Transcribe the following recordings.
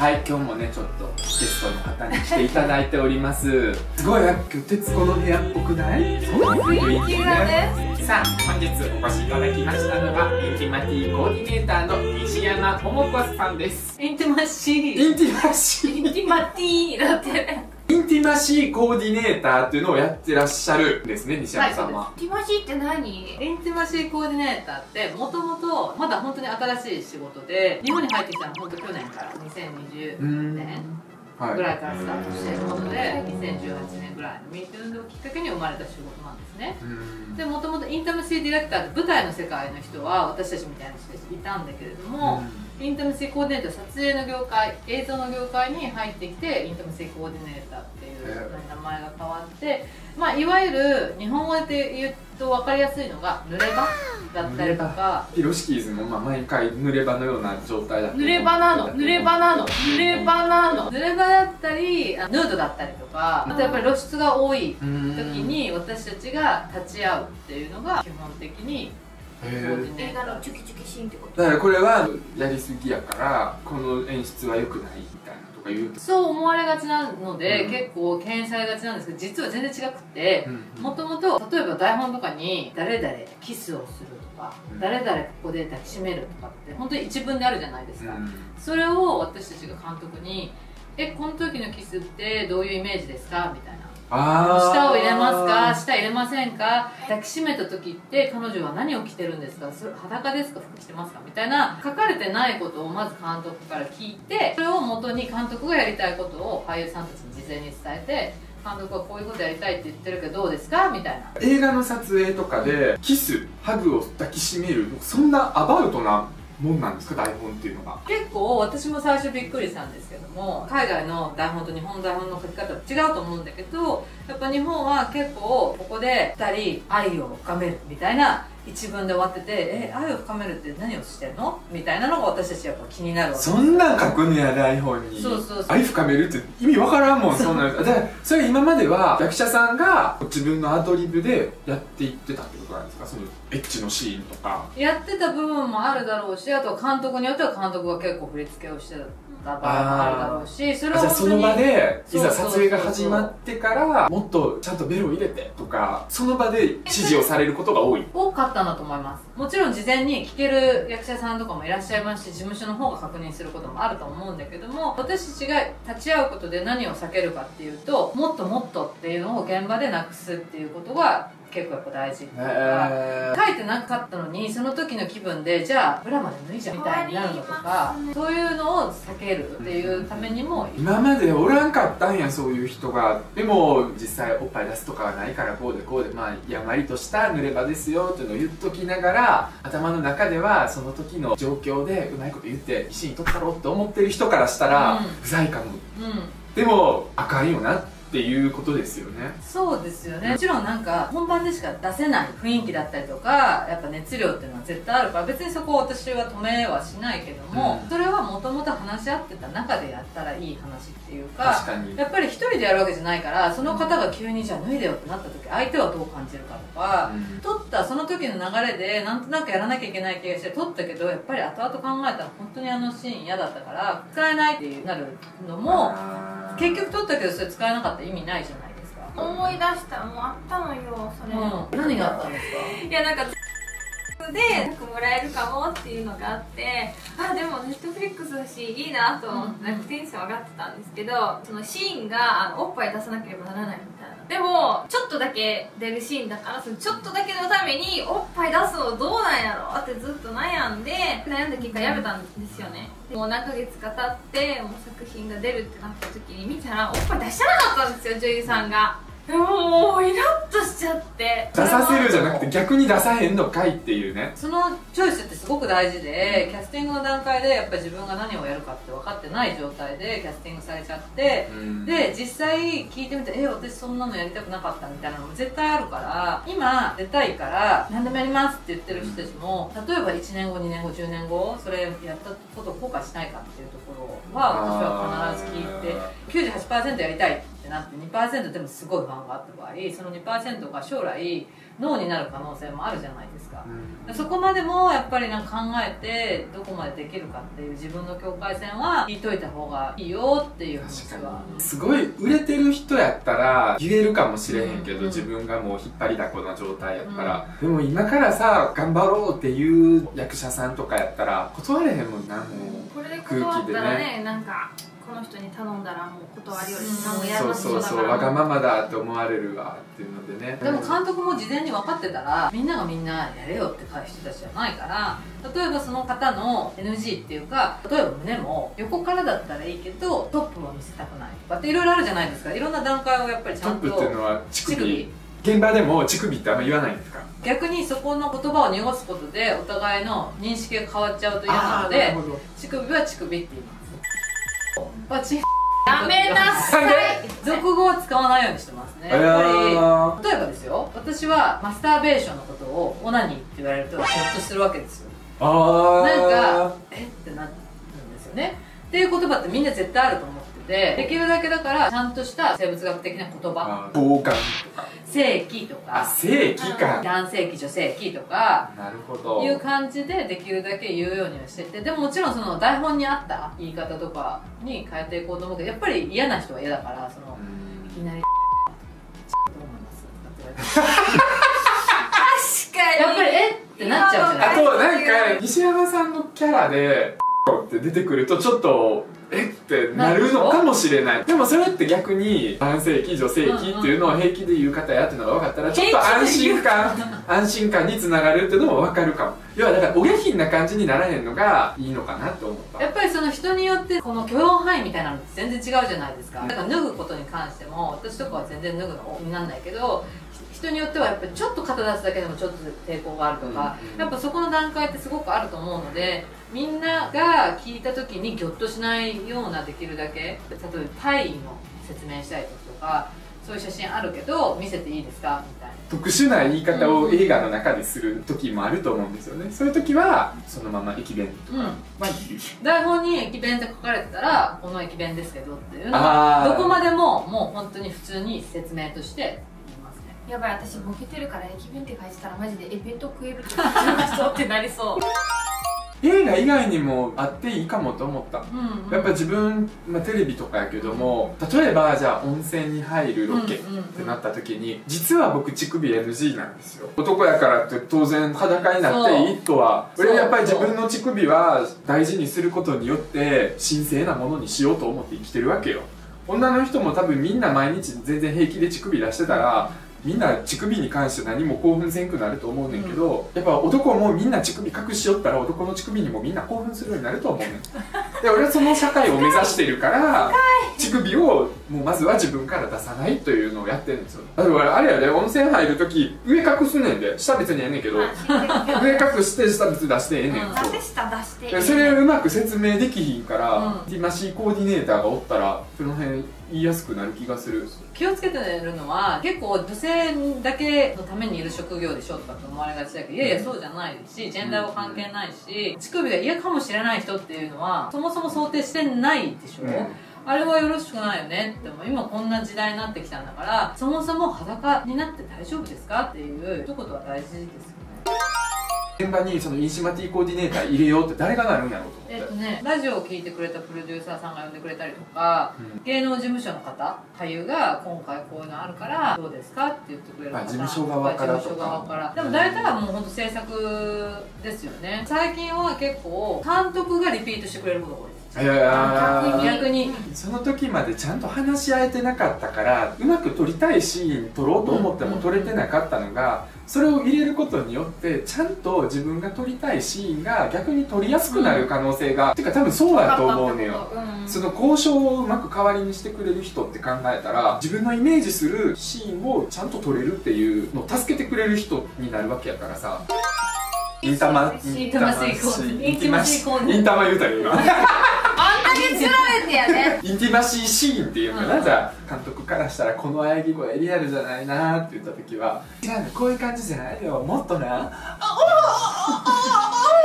はい今日もねちょっとゲストの方に来ていただいております。すごいなんか今日徹子の部屋っぽくない？雰囲気がね。さあ本日お越しいただきましたのはインティマティコーディネーターの西山桃子さんです。インティマシー。インティマシー。インティマティーだってインティマシーコーディネーターっていうのをやってらっしゃるんですね西山さんは、インティマシーって何？インティマシーコーディネーターってもともとまだ本当に新しい仕事で日本に入ってきたのは本当去年から2020年はい。ぐらいからスタートしているもので2018年ぐらいの Me Too 運動をきっかけに生まれた仕事なんですね。うん。でもともとインタムシーディレクターって舞台の世界の人は私たちみたいな人たちいたんだけれども、インタムシーコーディネーター撮影の業界映像の業界に入ってきてインタムシーコーディネーターっていう名前が変わって、まあ、いわゆる日本語で言うと分かりやすいのが濡れ場だったりとか。ピロシキーズもまあ毎回濡れ場のような状態だった濡れ場なの濡れ場なの濡れ場なの。濡れ場だったりあヌードだったりとかあとやっぱり露出が多い時に私たちが立ち会うっていうのが基本的にシーンってこと。だからこれはやりすぎやからこの演出は良くないみたいなとか言うと。そう思われがちなので、うん。結構敬遠されがちなんですけど実は全然違くてうん。もともと例えば台本とかに「誰々キスをする」とかうん「誰々ここで抱きしめる」とかって本当に一文であるじゃないですか、うん。それを私たちが監督に「えこの時のキスってどういうイメージですか?」みたいな舌を入れますか？舌入れませんか？抱きしめた時って彼女は何を着てるんですか？それ裸ですか？服着てますか？みたいな書かれてないことをまず監督から聞いてそれをもとに監督がやりたいことを俳優さんたちに事前に伝えて監督はこういうことやりたいって言ってるけどどうですか？みたいな。映画の撮影とかでキスハグを抱きしめるそんなアバウトなもんなんですか台本っていうのが？結構私も最初びっくりしたんですけども海外の台本と日本の台本の書き方違うと思うんだけどやっぱ日本は結構ここで2人愛を深めるみたいな一文で終わってて「え愛を深めるって何をしてんの?」みたいなのが私たちやっぱ気になるわけそんなん書くのや台本に。そうそうそう。愛深めるって意味わからんもんそんなんだからそれ今までは役者さんが自分のアドリブでやっていってたってことなんですか？そのエッチのシーンとか。やってた部分もあるだろうしあとは監督によっては監督が結構振り付けをしてた場合もあるだろうしそれはじゃあその場でいざ撮影が始まってからもっとちゃんとベロを入れてとかその場で指示をされることが多い。多かったんだと思います。もちろん事前に聞ける役者さんとかもいらっしゃいますし事務所の方が確認することもあると思うんだけども私たちが立ち会うことで何を避けるかっていうともっともっとっていうのを現場でなくすっていうことが結構やっぱ大事っていうか、へ書いてなかったのにその時の気分でじゃあブラまで脱いじゃうみたいになるのとかそういうのを避けるっていうためにも今までおらんかったんやそういう人が。でも実際おっぱい出すとかはないからこうでこうでまあやんわりとした濡れ場ですよっていうのを言っときながら頭の中ではその時の状況でうまいこと言って石に取ったろうって思ってる人からしたら、うん。不在かも。うん。でもあかんよなっていうことですよね。そうですよね。もちろんなんか本番でしか出せない雰囲気だったりとかやっぱ熱量っていうのは絶対あるから別にそこを私は止めはしないけども、うん。それはもともと話し合ってた中でやったらいい話っていうか確かに。やっぱり一人でやるわけじゃないからその方が急にじゃあ脱いでよってなった時相手はどう感じるかとか、うん。撮ったその時の流れでなんとなくやらなきゃいけない気がして撮ったけどやっぱり後々考えたら本当にあのシーン嫌だったから使えないってなるのも結局撮ったけどそれ使えなかったら意味ないじゃないですか。思い出したもうあったのよそれ、うん、何があったんですか？いやなんかでもらえるかもっていうのがあってあでもネットフリックスだしいいなと思ってうんなんかテンション上がってたんですけどそのシーンがあのおっぱい出さなければならない。みたいなでもちょっとだけ出るシーンだからそのちょっとだけのためにおっぱい出すのどうなんやろ？ってずっと悩んで悩んだ結果やめたんですよね。もう何ヶ月か経ってもう作品が出るってなった時に見たらおっぱい出してなかったんですよ女優さんが。でももうイラッとしちゃって。出させるじゃなくて逆に出さへんのかいっていうね。そのチョイスってすごく大事でキャスティングの段階でやっぱり自分が何をやるかって分かってない状態でキャスティングされちゃってうん。で実際聞いてみてえ私そんなのやりたくなかったみたいなのも絶対あるから今出たいから何でもやりますって言ってる人たちも例えば1年後2年後10年後それやったことを後悔しないかっていうところは私は必ず聞いて98%やりたいってってなって2%でもすごい不安があった場合その2%が将来脳になる可能性もあるじゃないですか。うん。そこまでもやっぱりなんか考えてどこまでできるかっていう自分の境界線は聞いといた方がいいよっていう話は。に。すごい売れてる人やったら言えるかもしれへんけど、うん。自分がもう引っ張りだこの状態やったら、でも今からさ頑張ろうっていう役者さんとかやったら断れへんもんなもう。これで断ったらねなんかこの人に頼んだらもう断りよりうん。何もやらなそうそうそう。だからわがままだって思われるわっていうのでね。でも監督も事前に分かってたらみんながみんなやれよって人たちじゃないから。例えばその方の NG っていうか例えば胸も横からだったらいいけどトップも見せたくない。とかっていろいろあるじゃないですか。いろんな段階をやっぱりちトッゃんと。プっていうのは乳乳首。首現場でも乳首ってあんま言わないんですか？逆にそこの言葉を濁すことでお互いの認識が変わっちゃうと嫌なので乳首は乳首って言いますバチやめなさい。俗語を使わないようにしてますね。あやっぱりー。例えばですよ。私はマスターベーションのことをオナニーって言われるとヒョッとするわけですよ。あなんーかえ？ってなるんですよね。っていう言葉ってみんな絶対あると思っててできるだけだからちゃんとした生物学的な言葉。あー防寒とか。性器とあか正規か。男性器女性器とか。なるほど。いう感じでできるだけ言うようにはしてて。でももちろんその台本にあった言い方とかに変えていこうと思うけどやっぱり嫌な人は嫌だからそのうん。いきなり。どう思います？とかって言われて確かに。やっぱりえ？ってなっちゃうじゃないあとなんか西山さんのキャラでって出てくるとちょっとえっ？てなるのかもしれない。でもそれって逆に男性器女性器っていうのを平気で言う方やっていうのが分かったらちょっと安心感安心感につながるっていうのも分かるかも。要はだからお下品な感じにならへんのがいいのかなって思った。やっぱりその人によってこの許容範囲みたいなのって全然違うじゃないですか。だから脱ぐことに関しても私とかは全然脱ぐのになんないけどひ人によってはやっぱりちょっと肩出すだけでもちょっと抵抗があるとか、やっぱそこの段階ってすごくあると思うのでみんなが聞いた時にギョッとしないようなできるだけ例えばタイの説明したい時とかそういう写真あるけど見せていいですか？みたいな。特殊な言い方を映画の中でする時もあると思うんですよね。そういう時はそのまま駅弁とか。う台本に駅弁って書かれてたらこの駅弁ですけどっていうのはどこまでももう本当に普通に説明として言いますね。やばい私ボケてるから駅弁って書いてたらマジでエペント食えるって言ってましたってなりそう映画以外にもあっていいかもと思った。うんうん。やっぱ自分、まあ、テレビとかやけども例えばじゃあ温泉に入るロケってなった時に実は僕乳首 NG なんですよ。男やからって当然裸になっていいとは俺やっぱり自分の乳首は大事にすることによって神聖なものにしようと思って生きてるわけよ。女の人も多分みんな毎日全然平気で乳首出してたらみんな乳首に関して何も興奮せんくなると思うねんけど、やっぱ男もみんな乳首隠しよったら男の乳首にもみんな興奮するようになると思うねん。で俺はその社会を目指してるから乳首をもうまずは自分から出さないというのをやってるんですよ。だからあれやで温泉入る時上隠すねんで下別にええねんけど 上隠して下別出してええねん、うんそう出して下出してでそれをうまく説明できひんから、うん。ディマシーコーディネーターがおったらその辺言いやすくなる気がする。気をつけてるのは結構女性だけのためにいる職業でしょとかって思われがちだけどいやいやそうじゃないしジェンダーは関係ないし乳首が嫌かもしれない人っていうのはそもそも想定してないでしょ、うん。あれはよろしくないよねっても今こんな時代になってきたんだからそもそも裸になって大丈夫ですかっていう一言は大事ですよね現場にそのインシマティコーディネーター入れようって誰がなるんやろうと思って。えっとねラジオを聞いてくれたプロデューサーさんが呼んでくれたりとかうん。芸能事務所の方俳優が今回こういうのあるからどうですかって言ってくれる方。あ事務所側からとか。事務所側から。でも大体はもう本当制作ですよね。最近は結構監督がリピートしてくれることが多いいやいや逆に。その時までちゃんと話し合えてなかったからうまく撮りたいシーン撮ろうと思っても撮れてなかったのがそれを入れることによってちゃんと自分が撮りたいシーンが逆に撮りやすくなる可能性が、てか多分そうやと思うねよ。うん。その交渉をうまく代わりにしてくれる人って考えたら自分のイメージするシーンをちゃんと撮れるっていうのを助けてくれる人になるわけやからさ。インタマインタマシーコーデインティマシインティマシーコーデインタマ言うたよ今あんだけ釣られてやね。インティマシーシーンっていうかな、うんじゃあ監督からしたらこの喘ぎ声リアルじゃないなって言った時は違うねこういう感じじゃないよ。もっとな。ああああああ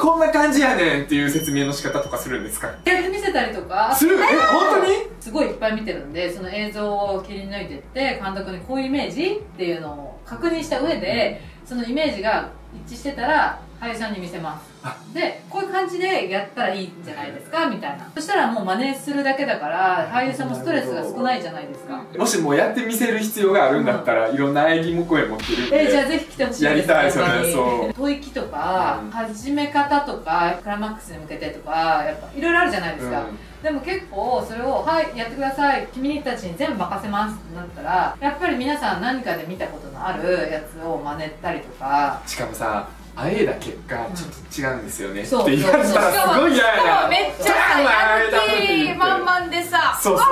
こな感じやねんっていう説明の仕方とかするんですかやってみせたりとかするえ本当にすごいいっぱい見てるんでその映像を切り抜いてって監督にこういうイメージっていうのを確認した上でそのイメージが一致してたら俳優さんに見せます。あ。でこういう感じでやったらいいんじゃないですかみたいな。そしたらもう真似するだけだから俳優さんもストレスが少ないじゃないですか。もしもうやってみせる必要があるんだったら、いろんな演技も声持ってる。んでえーじゃあぜひ来てほしいです。やりたいですよね。そう。吐息とか、うん。始め方とかクライマックスに向けてとかやっぱいろいろあるじゃないですか、うん。でも結構それを「はいやってください。君たちに全部任せます」ってなったらやっぱり皆さん何かで見たことのあるやつを真似たりとか。しかもさあえいだ結果ちょっと違うんですよね、そう。って言われたらすごい嫌やなもめっちゃさやる気満々でさそうそう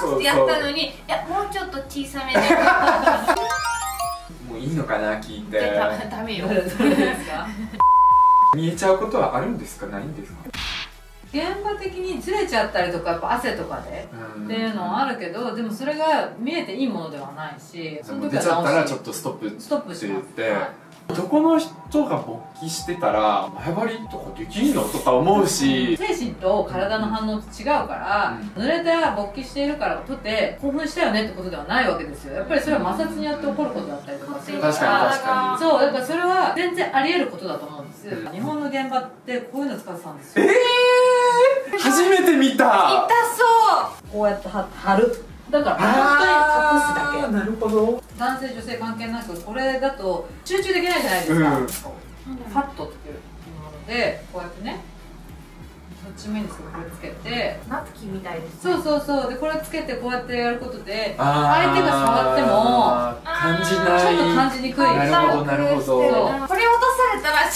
そうそう。ってやったのにいやもうちょっと小さめで。もういいのかな聞いて。でダダメよ。見えちゃうことはあるんですか？ないんですか？現場的にずれちゃったりとかやっぱ汗とかで。っていうのはあるけどでもそれが見えていいものではないしその時出ちゃったらちょっとストップストップして言ってはいどこの人が勃起してたら前張りとかできんのとか思うし。精神と体の反応って違うから、濡れて勃起しているからとって興奮したよねってことではないわけですよ。やっぱりそれは摩擦によって起こることだったりとかするから。確かに確かに。そうだからそれは全然あり得ることだと思うんです、うん。日本の現場ってこういうの使ってたんですよ。えー、初めて見た。痛そう。こうやって貼貼るだから本当に隠すだけ。なるほど。男性女性関係なくこれだと集中できないじゃないですか、うん。こうファッとつけるものでこうやってねどっちもいいんですけどこれつけて。ナプキンみたいですそうそうそう。でこれつけてこうやってやることで相手が触っても感じない。ちょっと感じにくい。なるほどなるほど。これ落とされたら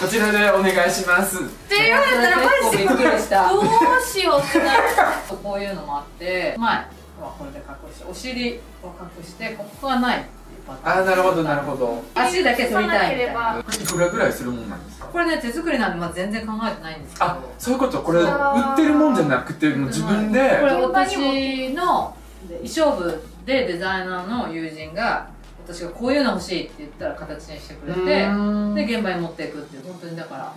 こちらでお願いします。って言われたらマジでびっくりしたどうしようってなる。こういうのもあって前はこれで隠してお尻を隠してここがないあーなるほどなるほど。足だけ取りたいみたいな。これいくらぐらいするもんなんですか？これね手作りなんで、まあ、全然考えてないんですけど。あそういうこと？これ売ってるもんじゃなくてもう自分で。これ私の衣装部でデザイナーの友人が私がこういうの欲しいって言ったら形にしてくれてで現場に持っていくっていう本当にだから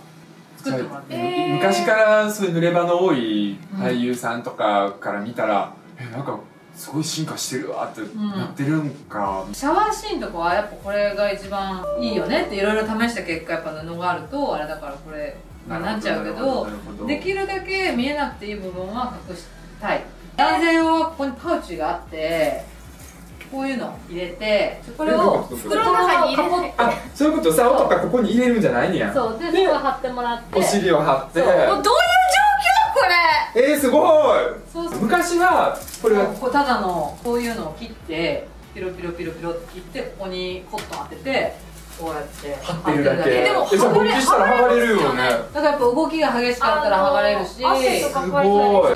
作ってもらって。えー昔からそういう濡れ場の多い俳優さんとかから見たら、えなんかすごい進化してるわってなってるんか、シャワーシーンとかはやっぱこれが一番いいよねっていろいろ試した結果やっぱ布があるとあれだからこれになっちゃうけど。できるだけ見えなくていい部分は隠したい。男性はここにパウチがあってこういうのを入れてこれを袋の中に入れて。あそういうこと。竿とかここに入れるんじゃないんや。そうででそこを貼ってもらって。お尻を張って。そう。もうどういう状況これ？えー、すごい。そうそう。昔はこれは。こうただのこういうのを切ってピロピロピロピロって切ってここにコットン当ててこうやって張ってるだけ。でもえじゃあ勃起したら剥がれるよね。だからやっぱ動きが激しかったら剥がれるし。あの汗とかすごい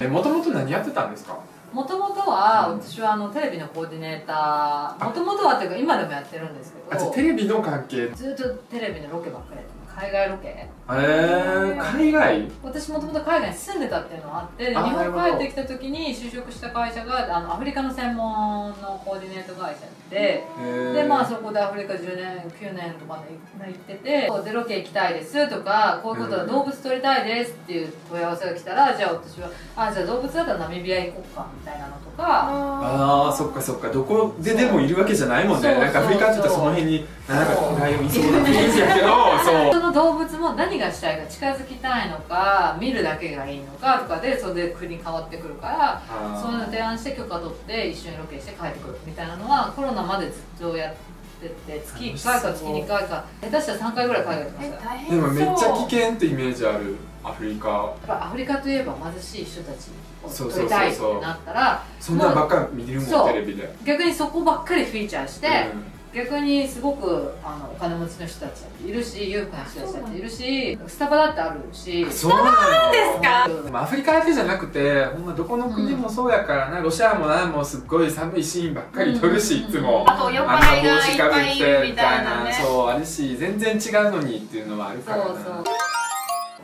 えもともと何やってたんですか？もともとは私はあのテレビのコーディネーターもともとはっていうか今でもやってるんですけどテレビの関係。ずっとテレビのロケばっかりやって海外ロケえー、海外？私もともと海外に住んでたっていうのがあってで日本帰ってきた時に就職した会社があのアフリカの専門のコーディネート会社ででまあそこでアフリカ10年9年とかで行っててでロケ行きたいですとかこういうことは動物撮りたいですっていう問い合わせが来たらじゃあ私はあじゃあ動物だったらナミビア行こうかみたいなのとか。ああそっかそっかどこででもいるわけじゃないもんね。なんかアフリカって言ったらその辺になんかライオンいそうな雰囲気やけどそう。その動物も何がしたいか近づきたいのか見るだけがいいのかとかでそれで国変わってくるからそういうの提案して許可取って一緒にロケして帰ってくるみたいなのはコロナまでずっとやってて月1回か月2回か下手したら3回ぐらい海外行ってまえしたでもめっちゃ危険ってイメージあるアフリカ。やっぱアフリカといえば貧しい人たちそうそうそうそうを撮りたいってなったらそんなんばっか見れるもんテレビで。逆にそこばっかりフィーチャーして、うん逆にすごくあのお金持ちの人たちだっているし裕福な人たちだっているしスタバだってあるし。そうなんですか？アフリカだけじゃなくてほんまどこの国もそうやからな、ロシアもなもうすっごい寒いシーンばっかり撮るし、うんいつも、あと酔っ払いがいっぱいいるみたいなね。そうあるし全然違うのにっていうのはあるからな。そうそう。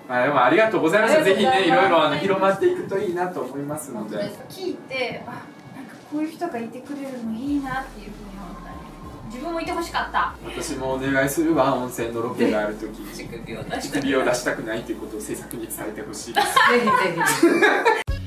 まあ、でもありがとうございます。ぜひねいろいろあの広まっていくといいなと思いますので。聞いてあなんかこういう人がいてくれるのいいなっていうふうに思ったね自分もいてほしかった。私もお願いするわ温泉のロケがある時。乳首を出したくないということを制作に伝えてほしいです。ぜひぜひ